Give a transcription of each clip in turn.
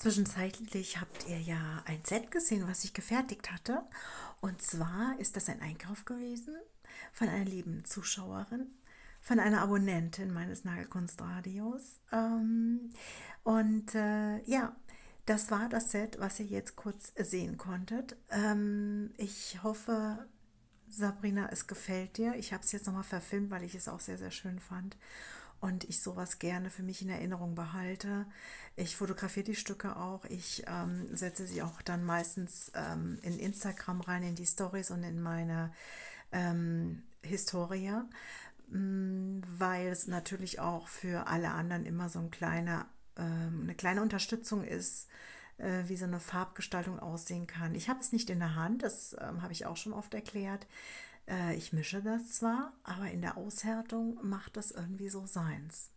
Zwischenzeitlich habt ihr ja ein Set gesehen, was ich gefertigt hatte. Und zwar ist das ein Einkauf gewesen von einer lieben Zuschauerin, von einer Abonnentin meines Nagelkunstradios. Ähm, und äh, ja, das war das Set, was ihr jetzt kurz sehen konntet. Ähm, ich hoffe, Sabrina, es gefällt dir. Ich habe es jetzt nochmal verfilmt, weil ich es auch sehr, sehr schön fand und ich sowas gerne für mich in Erinnerung behalte. Ich fotografiere die Stücke auch. Ich ähm, setze sie auch dann meistens ähm, in Instagram rein, in die Stories und in meine ähm, Historie, mm, weil es natürlich auch für alle anderen immer so ein kleiner, ähm, eine kleine Unterstützung ist, äh, wie so eine Farbgestaltung aussehen kann. Ich habe es nicht in der Hand, das ähm, habe ich auch schon oft erklärt. Äh, ich mische das zwar, aber in der Aushärtung macht das irgendwie so seins.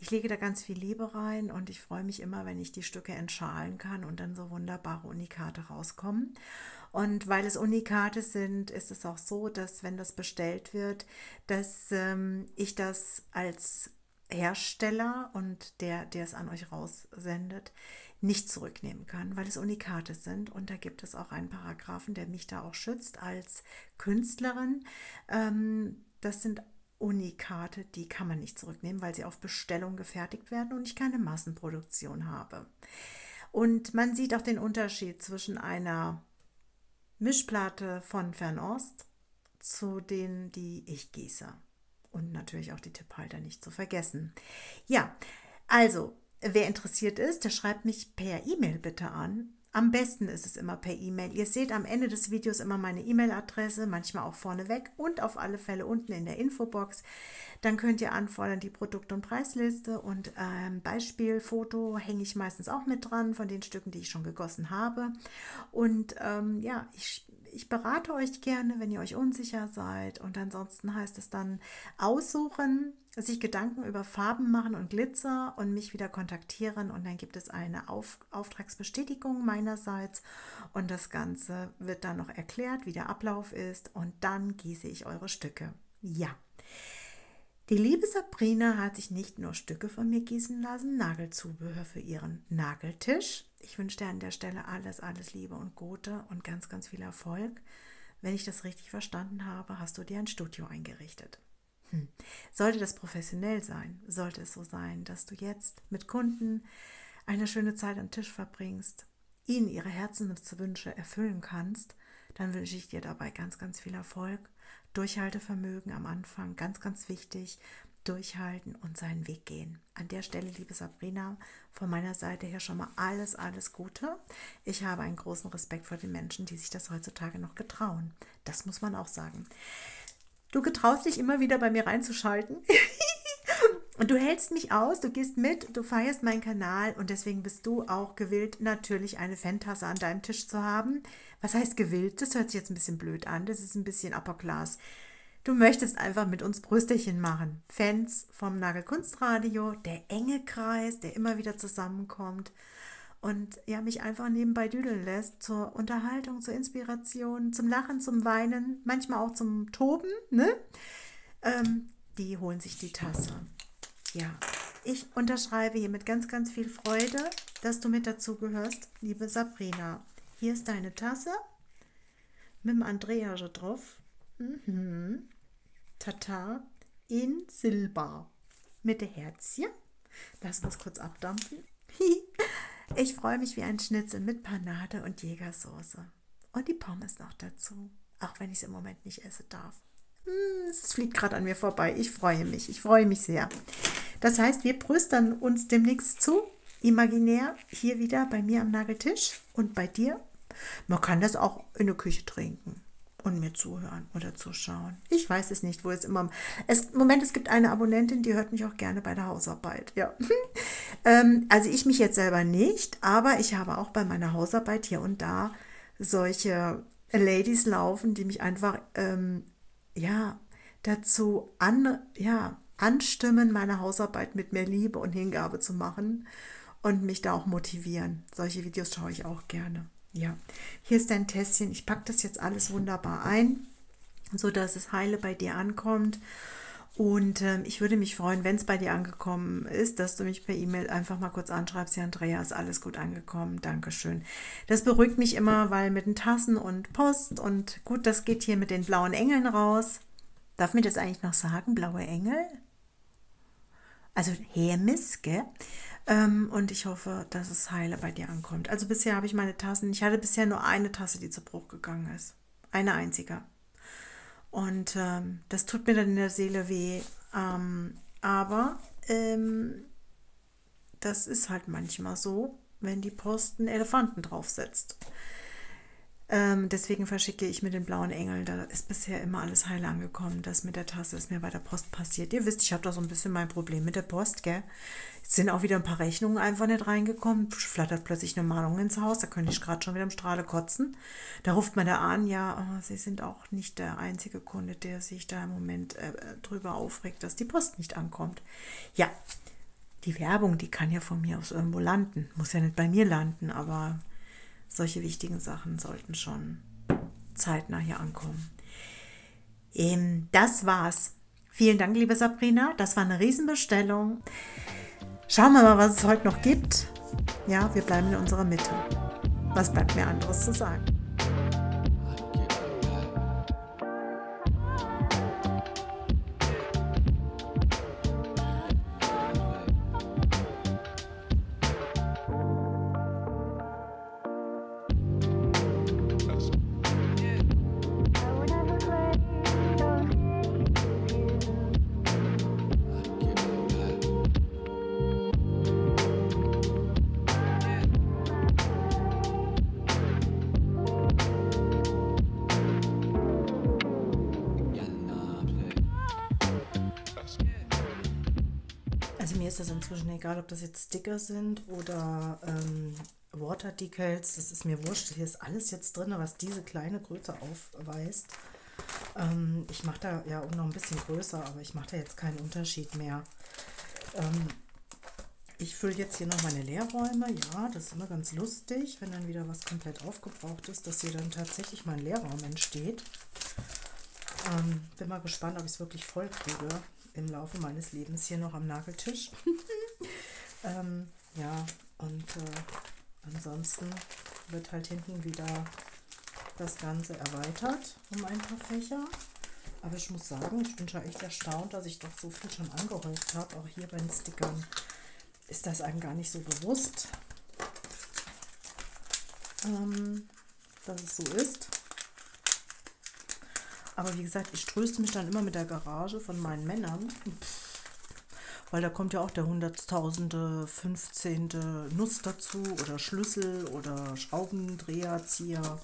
Ich lege da ganz viel Liebe rein und ich freue mich immer, wenn ich die Stücke entschalen kann und dann so wunderbare Unikate rauskommen. Und weil es Unikate sind, ist es auch so, dass wenn das bestellt wird, dass ähm, ich das als Hersteller und der, der es an euch raussendet, nicht zurücknehmen kann, weil es Unikate sind. Und da gibt es auch einen Paragraphen, der mich da auch schützt als Künstlerin. Ähm, das sind Unikate, die kann man nicht zurücknehmen, weil sie auf Bestellung gefertigt werden und ich keine Massenproduktion habe. Und man sieht auch den Unterschied zwischen einer Mischplatte von Fernost zu denen, die ich gieße. Und natürlich auch die Tipphalter nicht zu vergessen. Ja, also Wer interessiert ist, der schreibt mich per E-Mail bitte an. Am besten ist es immer per E-Mail. Ihr seht am Ende des Videos immer meine E-Mail-Adresse, manchmal auch vorneweg und auf alle Fälle unten in der Infobox. Dann könnt ihr anfordern die Produkt- und Preisliste und ähm, Beispielfoto hänge ich meistens auch mit dran von den Stücken, die ich schon gegossen habe. Und ähm, ja, ich ich berate euch gerne, wenn ihr euch unsicher seid. Und ansonsten heißt es dann aussuchen, sich Gedanken über Farben machen und Glitzer und mich wieder kontaktieren. Und dann gibt es eine Auf Auftragsbestätigung meinerseits. Und das Ganze wird dann noch erklärt, wie der Ablauf ist. Und dann gieße ich eure Stücke. Ja. Die liebe Sabrina hat sich nicht nur Stücke von mir gießen lassen, Nagelzubehör für ihren Nageltisch. Ich wünsche dir an der Stelle alles, alles Liebe und Gute und ganz, ganz viel Erfolg. Wenn ich das richtig verstanden habe, hast du dir ein Studio eingerichtet. Hm. Sollte das professionell sein, sollte es so sein, dass du jetzt mit Kunden eine schöne Zeit am Tisch verbringst, ihnen ihre Herzenswünsche erfüllen kannst, dann wünsche ich dir dabei ganz, ganz viel Erfolg Durchhaltevermögen am Anfang, ganz, ganz wichtig. Durchhalten und seinen Weg gehen. An der Stelle, liebe Sabrina, von meiner Seite her schon mal alles, alles Gute. Ich habe einen großen Respekt vor den Menschen, die sich das heutzutage noch getrauen. Das muss man auch sagen. Du getraust dich immer wieder bei mir reinzuschalten. Und du hältst mich aus, du gehst mit, du feierst meinen Kanal und deswegen bist du auch gewillt, natürlich eine Fantasse an deinem Tisch zu haben. Was heißt gewillt? Das hört sich jetzt ein bisschen blöd an, das ist ein bisschen Upper Class. Du möchtest einfach mit uns Brüsterchen machen. Fans vom Nagelkunstradio, der enge Kreis, der immer wieder zusammenkommt und ja, mich einfach nebenbei düdeln lässt zur Unterhaltung, zur Inspiration, zum Lachen, zum Weinen, manchmal auch zum Toben, ne? Ähm, die holen sich die Tasse. Ja, ich unterschreibe hier mit ganz, ganz viel Freude, dass du mit dazu gehörst, liebe Sabrina. Hier ist deine Tasse mit dem Andrea drauf. Mhm. Tata in Silber mit der Herzchen. Lass uns kurz abdampfen. Ich freue mich wie ein Schnitzel mit Panade und Jägersoße. Und die Pommes noch dazu, auch wenn ich es im Moment nicht essen darf. Hm, es fliegt gerade an mir vorbei. Ich freue mich. Ich freue mich sehr. Das heißt, wir brüstern uns demnächst zu, imaginär, hier wieder bei mir am Nageltisch und bei dir. Man kann das auch in der Küche trinken und mir zuhören oder zuschauen. Ich weiß es nicht, wo es immer. Es, Moment, es gibt eine Abonnentin, die hört mich auch gerne bei der Hausarbeit. Ja. ähm, also ich mich jetzt selber nicht, aber ich habe auch bei meiner Hausarbeit hier und da solche Ladies laufen, die mich einfach ähm, ja dazu an, ja, anstimmen, meine Hausarbeit mit mehr Liebe und Hingabe zu machen und mich da auch motivieren. Solche Videos schaue ich auch gerne. Ja, hier ist dein Tässchen. Ich packe das jetzt alles wunderbar ein, so dass es heile bei dir ankommt. Und ähm, ich würde mich freuen, wenn es bei dir angekommen ist, dass du mich per E-Mail einfach mal kurz anschreibst, ja Andrea, ist alles gut angekommen, Dankeschön. Das beruhigt mich immer, weil mit den Tassen und Post und gut, das geht hier mit den blauen Engeln raus. Darf mir das eigentlich noch sagen, blaue Engel? Also Hermes, gell? Ähm, und ich hoffe, dass es heile bei dir ankommt. Also bisher habe ich meine Tassen, ich hatte bisher nur eine Tasse, die zu Bruch gegangen ist. Eine einzige. Und ähm, das tut mir dann in der Seele weh. Ähm, aber ähm, das ist halt manchmal so, wenn die Post einen Elefanten draufsetzt. Ähm, deswegen verschicke ich mit den blauen Engeln. Da ist bisher immer alles heil angekommen. Das mit der Tasse ist mir bei der Post passiert. Ihr wisst, ich habe da so ein bisschen mein Problem mit der Post, gell? Jetzt sind auch wieder ein paar Rechnungen einfach nicht reingekommen. Flattert plötzlich eine Mahnung ins Haus. Da könnte ich gerade schon wieder im Strahle kotzen. Da ruft man da an, ja, oh, Sie sind auch nicht der einzige Kunde, der sich da im Moment äh, drüber aufregt, dass die Post nicht ankommt. Ja, die Werbung, die kann ja von mir aus irgendwo landen. Muss ja nicht bei mir landen, aber solche wichtigen Sachen sollten schon zeitnah hier ankommen. Ähm, das war's. Vielen Dank, liebe Sabrina. Das war eine Riesenbestellung. Schauen wir mal, was es heute noch gibt. Ja, wir bleiben in unserer Mitte. Was bleibt mir anderes zu sagen? Inzwischen egal, ob das jetzt Sticker sind oder ähm, Water Decals. Das ist mir wurscht. Hier ist alles jetzt drin, was diese kleine Größe aufweist. Ähm, ich mache da ja auch noch ein bisschen größer, aber ich mache da jetzt keinen Unterschied mehr. Ähm, ich fülle jetzt hier noch meine Leerräume. Ja, das ist immer ganz lustig, wenn dann wieder was komplett aufgebraucht ist, dass hier dann tatsächlich mein Leerraum entsteht. Ähm, bin mal gespannt, ob ich es wirklich voll kriege im Laufe meines Lebens hier noch am Nageltisch. ähm, ja, und äh, ansonsten wird halt hinten wieder das Ganze erweitert um ein paar Fächer. Aber ich muss sagen, ich bin schon echt erstaunt, dass ich doch so viel schon angehäuft habe. Auch hier bei den Stickern ist das einem gar nicht so bewusst, ähm, dass es so ist. Aber wie gesagt, ich tröste mich dann immer mit der Garage von meinen Männern. Weil da kommt ja auch der hunderttausende, fünfzehnte Nuss dazu oder Schlüssel oder Schraubendreher, Zieher.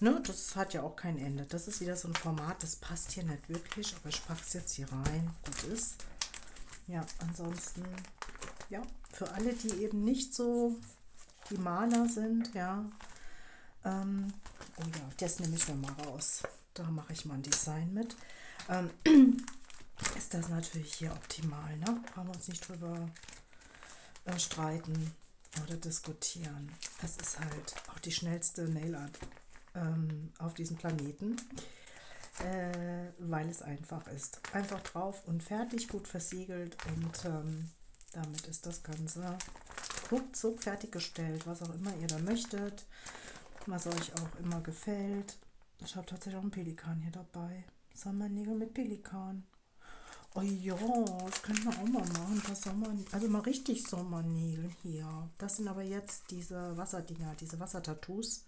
Ne, das hat ja auch kein Ende. Das ist wieder so ein Format, das passt hier nicht wirklich, aber ich packe es jetzt hier rein. Gut ist. Ja, ansonsten, ja, für alle, die eben nicht so die Maler sind, ja. Ähm, oh ja, das nehme ich mir mal raus da mache ich mal ein Design mit, ähm, ist das natürlich hier optimal. Ne? Brauchen wir uns nicht drüber äh, streiten oder diskutieren. Es ist halt auch die schnellste Nailart ähm, auf diesem Planeten, äh, weil es einfach ist. Einfach drauf und fertig, gut versiegelt und ähm, damit ist das Ganze ruckzuck fertiggestellt, was auch immer ihr da möchtet, was euch auch immer gefällt. Ich habe tatsächlich auch einen Pelikan hier dabei. Sommernägel mit Pelikan. Oh ja, das könnte man auch mal machen. Das Sommer, also mal richtig Sommernägel hier. Das sind aber jetzt diese Wasserdinger, diese Wassertattoos.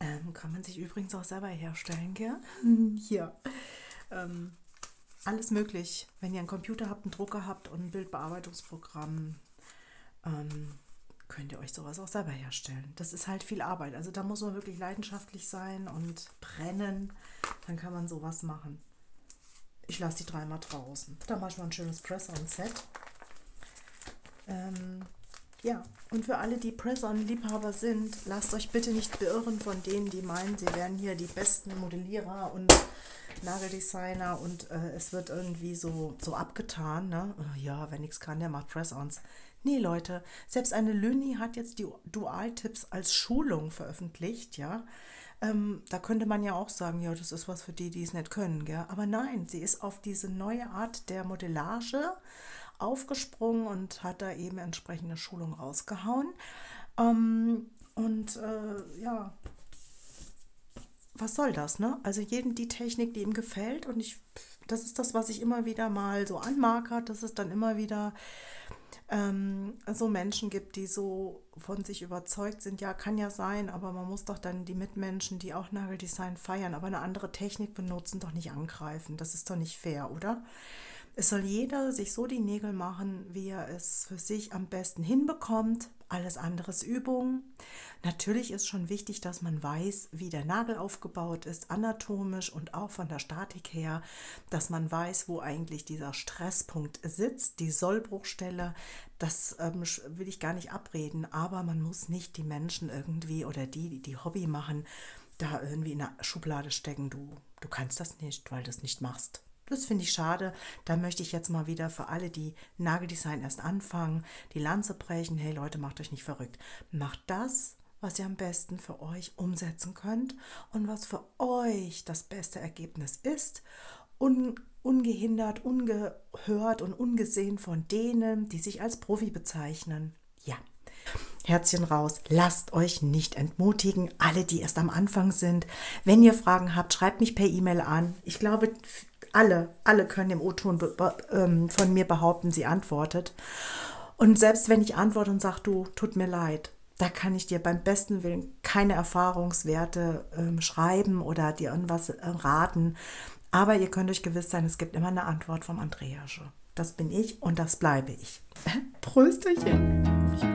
Ähm, kann man sich übrigens auch selber herstellen, gell? hier. Ähm, alles möglich. Wenn ihr einen Computer habt, einen Drucker habt und ein Bildbearbeitungsprogramm, ähm, könnt ihr euch sowas auch selber herstellen. Das ist halt viel Arbeit. Also da muss man wirklich leidenschaftlich sein und brennen. Dann kann man sowas machen. Ich lasse die dreimal draußen. Da mache ich mal ein schönes Press-on-Set. Ähm, ja, und für alle, die Press-on-Liebhaber sind, lasst euch bitte nicht beirren von denen, die meinen, sie wären hier die besten Modellierer und Nageldesigner und äh, es wird irgendwie so, so abgetan. Ne? Oh ja, wer nichts kann, der macht Press-ons. Nee, Leute, selbst eine Lüni hat jetzt die Dualtipps als Schulung veröffentlicht, ja. Ähm, da könnte man ja auch sagen, ja, das ist was für die, die es nicht können, gell? Aber nein, sie ist auf diese neue Art der Modellage aufgesprungen und hat da eben entsprechende Schulung rausgehauen. Ähm, und äh, ja, was soll das, ne? Also jedem die Technik, die ihm gefällt und ich, das ist das, was ich immer wieder mal so anmarkert, dass es dann immer wieder ähm, so Menschen gibt, die so von sich überzeugt sind, ja, kann ja sein, aber man muss doch dann die Mitmenschen, die auch Nageldesign feiern, aber eine andere Technik benutzen, doch nicht angreifen. Das ist doch nicht fair, oder? Es soll jeder sich so die Nägel machen, wie er es für sich am besten hinbekommt. Alles andere ist Übung. Natürlich ist schon wichtig, dass man weiß, wie der Nagel aufgebaut ist, anatomisch und auch von der Statik her, dass man weiß, wo eigentlich dieser Stresspunkt sitzt, die Sollbruchstelle. Das ähm, will ich gar nicht abreden, aber man muss nicht die Menschen irgendwie oder die, die, die Hobby machen, da irgendwie in der Schublade stecken. Du, du kannst das nicht, weil du es nicht machst. Das finde ich schade. Da möchte ich jetzt mal wieder für alle, die Nageldesign erst anfangen, die Lanze brechen. Hey Leute, macht euch nicht verrückt. Macht das, was ihr am besten für euch umsetzen könnt und was für euch das beste Ergebnis ist. Un ungehindert, ungehört und ungesehen von denen, die sich als Profi bezeichnen. Ja. Herzchen raus, lasst euch nicht entmutigen, alle, die erst am Anfang sind. Wenn ihr Fragen habt, schreibt mich per E-Mail an. Ich glaube, alle, alle können im O-Ton ähm, von mir behaupten, sie antwortet. Und selbst wenn ich antworte und sage, du, tut mir leid, da kann ich dir beim besten Willen keine Erfahrungswerte ähm, schreiben oder dir irgendwas äh, raten. Aber ihr könnt euch gewiss sein, es gibt immer eine Antwort vom Andreasche. Das bin ich und das bleibe ich. Prösterchen.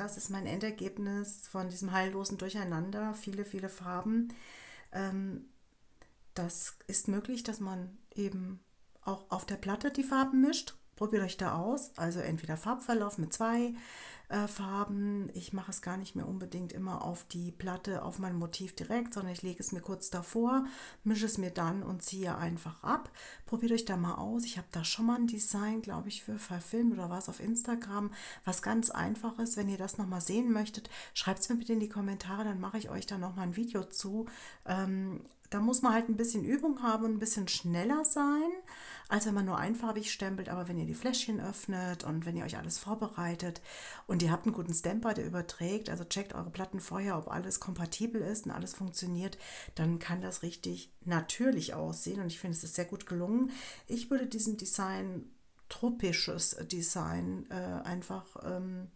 Das ist mein Endergebnis von diesem heillosen Durcheinander. Viele, viele Farben. Ähm, das ist möglich, dass man eben auch auf der Platte die Farben mischt. Probiert euch da aus. Also entweder Farbverlauf mit zwei äh, Farben. Ich mache es gar nicht mehr unbedingt immer auf die Platte, auf mein Motiv direkt, sondern ich lege es mir kurz davor, mische es mir dann und ziehe einfach ab. Probiert euch da mal aus. Ich habe da schon mal ein Design, glaube ich, für verfilmt oder was auf Instagram, was ganz einfach ist. Wenn ihr das nochmal sehen möchtet, schreibt es mir bitte in die Kommentare, dann mache ich euch da nochmal ein Video zu. Ähm, da muss man halt ein bisschen Übung haben und ein bisschen schneller sein, als wenn man nur einfarbig stempelt. Aber wenn ihr die Fläschchen öffnet und wenn ihr euch alles vorbereitet und ihr habt einen guten Stamper, der überträgt, also checkt eure Platten vorher, ob alles kompatibel ist und alles funktioniert, dann kann das richtig natürlich aussehen. Und ich finde, es ist sehr gut gelungen. Ich würde diesem Design tropisches Design äh, einfach ähm,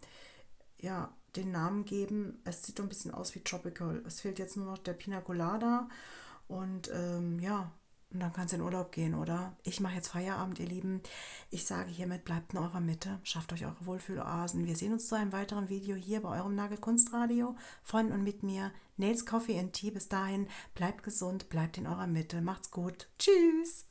ja, den Namen geben. Es sieht ein bisschen aus wie Tropical. Es fehlt jetzt nur noch der Pina Colada und ähm, ja, und dann kannst du in Urlaub gehen, oder? Ich mache jetzt Feierabend, ihr Lieben. Ich sage hiermit, bleibt in eurer Mitte, schafft euch eure Wohlfühloasen. Wir sehen uns zu einem weiteren Video hier bei eurem Nagelkunstradio von und mit mir, Nails Coffee and Tea. Bis dahin, bleibt gesund, bleibt in eurer Mitte. Macht's gut. Tschüss.